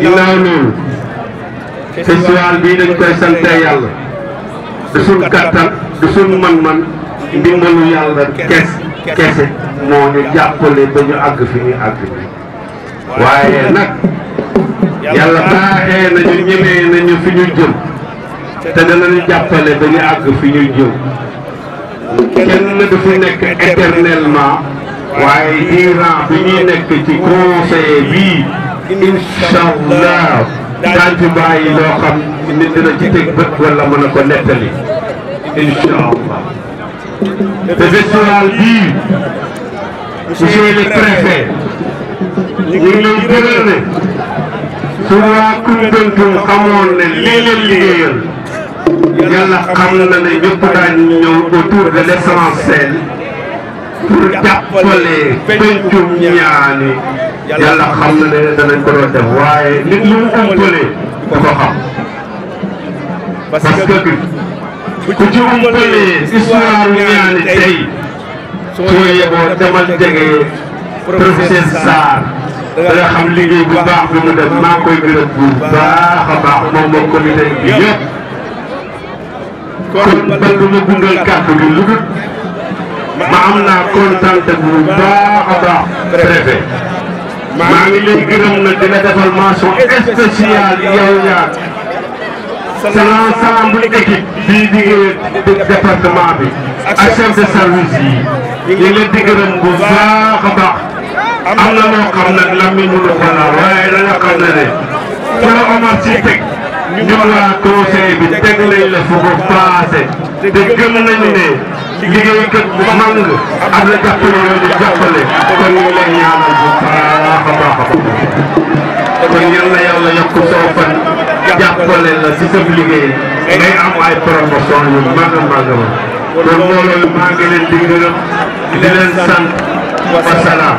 ginnaaw loolu festival bii dañ koy sante yàlla du suñ kattan du suñ man-man ndimbalu yàlla kes kese moo ñu jàppale ba ñu àgg fi ñu àgg bi waaye nag yàlla baaxee nañu ñemee nañu fi ñu jëm te danañu jàppale ba ñu àgg fi ñu jëm kenn du fi nekk éternellement waaye durant bi ñuy nekk ci conseil bii incha allah daan ci bàyyi loo xam nit dina ci teg bët wala mën a ko nettali incha allah te festival bii monsieur le préfet ñu ngi lay gëral ne su waa Koumpentoum xamoon ne lii leen liggéeyal yàlla xam na ne ñëpp daañu ñëw autour de l'essentiel pour jàppale pencum ñaani yàlla xam na ne danañ ko doon def waaye nit lu mu umpale du ko xam parce que ku ci umpale histoire ñaani tey soo yeboo demal jege professeur Sarr da nga xam liggéey bu baax bi mu def maa koy gërëm bu baax a baax moom moom comité bi yëpp kon ba du ma gungal kàddu gi lu dul ma am naa kontante bu baax a baax préfet maa ngi lay gërëm nag dina defal mention spéciale yow ñaar salaam salaam bu équipe bii di département bi ak chef de service yi ñu ngi leen di gërëm bu baax a baax am na loo xam nag lan mi mënu ko la waaye la nga xam ne ne Fara Omar si teg ñu waa conseil bi teg nañ la fu ko paase te gëm nañu ne liggéeykat bu mag nga am na jàppale yoo di jàppale kon ñu ngi lay ñaanal bu baax a baax a baax kon yal na yàlla yokk soo fan jàppale la si sa liggéey ngay am ay promotion yu mag a mag a mag kon loolu maa ngi leen di gërëm di leen sant wasalaam